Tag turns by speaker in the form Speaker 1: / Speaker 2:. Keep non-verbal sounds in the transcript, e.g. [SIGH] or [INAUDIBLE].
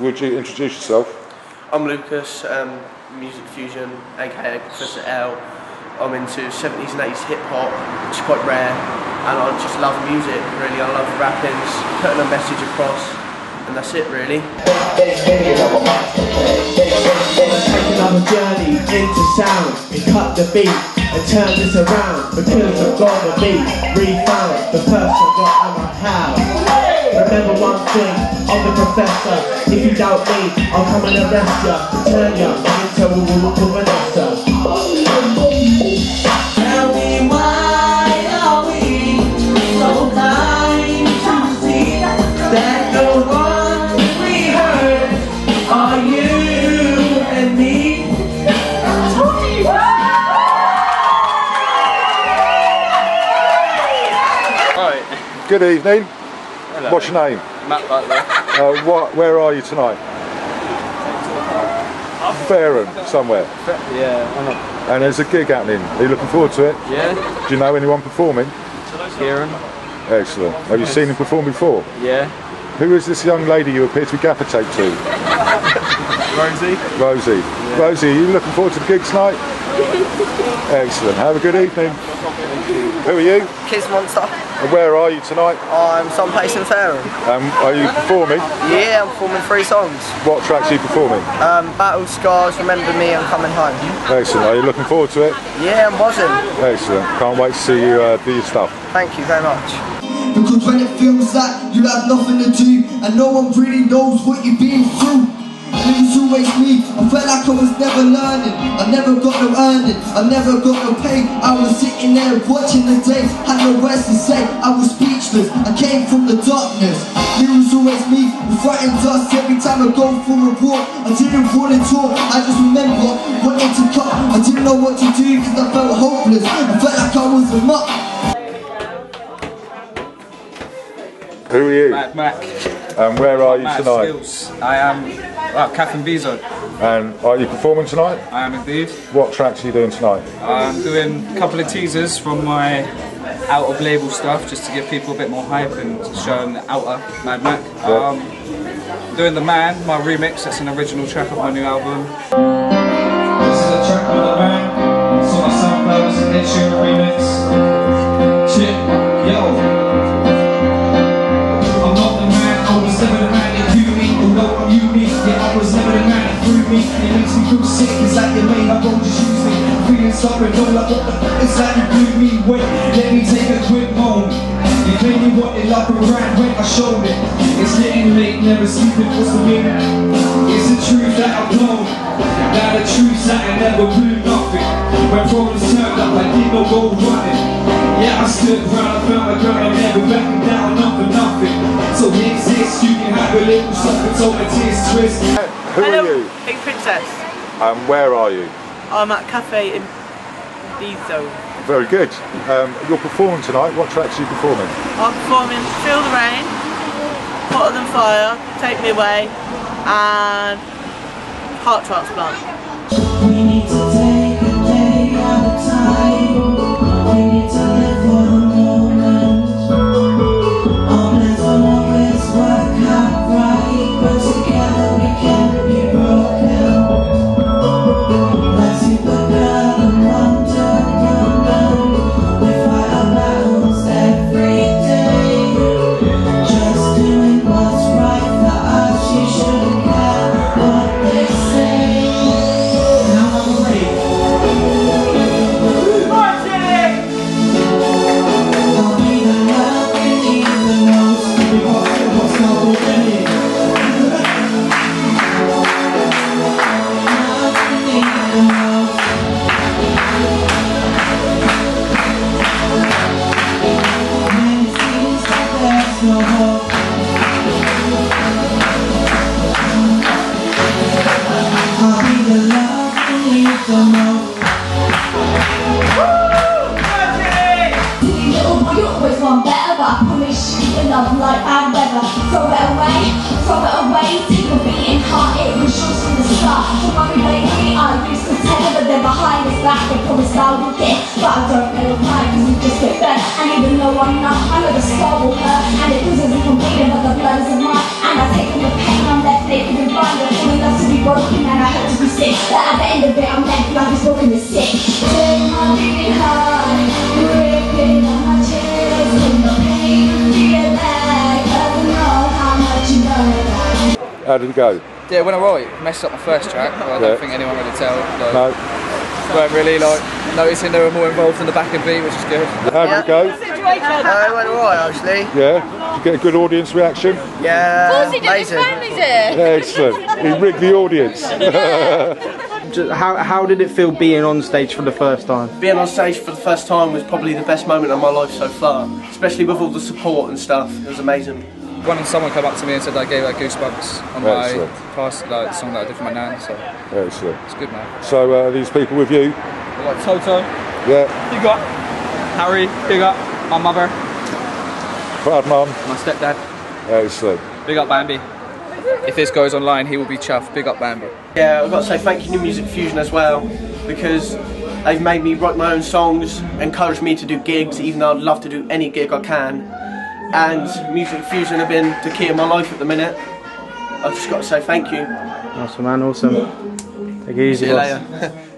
Speaker 1: Would you introduce yourself?
Speaker 2: I'm Lucas, um, Music Fusion, aka Professor L. I'm into 70s and 80s hip hop, which is quite rare, and I just love music, really. I love rapping, putting a message across, and that's it, really.
Speaker 3: Taking on a journey into sound and cut the beat and turn this around because I'm gonna be refound the person that I'm a have. Remember one thing, I'm the professor. If you doubt me, I'll come and arrest ya, turn ya into a little Vanessa.
Speaker 4: Tell me why are we so blind to see that the ones we hurt are you and me?
Speaker 5: Right,
Speaker 1: Good evening.
Speaker 5: Hello.
Speaker 1: What's your name?
Speaker 5: Matt Butler. [LAUGHS]
Speaker 1: Uh, what, where are you tonight? Fareham, somewhere.
Speaker 5: Yeah, not.
Speaker 1: And there's a gig happening. Are you looking forward to it?
Speaker 5: Yeah,
Speaker 1: Do you know anyone performing?
Speaker 5: Kieran.
Speaker 1: Excellent. Have you seen him perform before?
Speaker 5: Yeah,
Speaker 1: Who is this young lady you appear to be gaffer taped to? [LAUGHS]
Speaker 5: Rosie.
Speaker 1: Rosie. Rosie, are you looking forward to the gig tonight? [LAUGHS] Excellent. Have a good evening. Who are you?
Speaker 6: Kizz Monsta.
Speaker 1: And where are you tonight?
Speaker 6: I'm someplace in Fareham.
Speaker 1: Um, are you performing?
Speaker 6: Yeah, I'm performing three songs.
Speaker 1: What tracks are you performing?
Speaker 6: Um, Battle Scars, Remember Me, and Coming Home.
Speaker 1: Excellent. Are you looking forward to it?
Speaker 6: Yeah, I'm buzzing.
Speaker 1: Excellent. Can't wait to see you uh, do your stuff.
Speaker 6: Thank you very much.
Speaker 4: Because when it feels like you have nothing to do and no one really knows what you've been through. And it was always me, I felt like I was never learning. I never got no earning, I never got no pay. I was sitting there watching the day, had no words to say. I was speechless, I came from the darkness. It was always me. Who frightened us every time I go for a walk I didn't want to talk, I just remember wanting to cut. I didn't know what to do because I felt hopeless. I felt like I was a muck
Speaker 1: Who are you?
Speaker 5: Madd Macc.
Speaker 1: And where are you tonight?
Speaker 5: Skills. I am. Well, Cafe Imbizo.
Speaker 1: And are you performing tonight?
Speaker 5: I am indeed.
Speaker 1: What tracks are you doing tonight?
Speaker 5: I'm doing a couple of teasers from my out of label stuff just to give people a bit more hype and show them the outer Madd Macc. Um, doing The Man, my remix, that's an original track of my new album.
Speaker 7: Me. It makes me feel sick, it's like you made my bro just use me. Feeling sorry, no, like what the fuck, it's like you blew me away. Let me take a quick moment. You made me want it like a rat when I showed it. It's getting late, never sleeping, what's the meaning? It's the truth that I've known. Now the truth that I never blew nothing. When problems turned up, I did not go running. Yeah, I stood proud, I felt like girl, I'm never backing down, not for nothing. So it exists, you can have a little stuff, it's my tears twist.
Speaker 1: Who are you?
Speaker 8: Pink Princess.
Speaker 1: And where are you?
Speaker 8: I'm at Cafe in Bezo.
Speaker 1: Very good. Um, you're performing tonight. What tracks are you performing?
Speaker 8: I'm performing Feel the Rain, Hotter Than Fire, Take Me Away, and Heart Transplant.
Speaker 4: You love like
Speaker 9: bad weather. Throw it away, throw it away, take a beating heart, it was yours from the start. Don't worry, baby, I used to tell but then behind his back, they promised I would get. But I don't know why, cause we just get better. And even though I'm not, I know the scar will hurt, and it feels as if I'm bleeding, but the blood isn't mine. And I take all the pain, I'm left naked and blind I'm love to be broken and I hurt to be sick But at the end of it, I'm left like it's broken How
Speaker 1: did it go?
Speaker 5: Yeah, went alright. Messed up my first track, but I don't
Speaker 1: Yeah.
Speaker 5: think anyone really tell. Like,
Speaker 1: No.
Speaker 5: weren't really like noticing they were more involved in the back and beat, which is good.
Speaker 1: How did it go?
Speaker 6: Uh, it went alright actually.
Speaker 1: Yeah. Did you get a good audience reaction?
Speaker 6: Yeah,
Speaker 10: Of course he did, his
Speaker 6: amazing.
Speaker 10: family's here.
Speaker 1: Excellent. He rigged the audience. [LAUGHS] [LAUGHS]
Speaker 11: Just how, how did it feel being on stage for the first time?
Speaker 2: Being on stage for the first time was probably the best moment of my life so far, especially with all the support and stuff. It was amazing.
Speaker 5: When someone came up to me and said I gave her goosebumps on
Speaker 1: Excellent.
Speaker 5: my past like, song that I did for my nan, so
Speaker 1: Excellent.
Speaker 5: it's good, man.
Speaker 1: So uh, these people with you?
Speaker 5: We got Toto,
Speaker 1: Yeah.
Speaker 5: big up. Harry, big up. My mother,
Speaker 1: Proud mum.
Speaker 5: my stepdad,
Speaker 1: Excellent.
Speaker 5: big up Bambi. If this goes online, he will be chuffed. Big up Bambi.
Speaker 2: Yeah, I've got to say thank you New Music Fusion as well because they've made me write my own songs, encouraged me to do gigs, even though I'd love to do any gig I can. And Music Fusion have been the key of my life at the minute. I've just got to say thank you.
Speaker 11: Awesome, man. Awesome. Take it easy,
Speaker 2: See you later. [LAUGHS]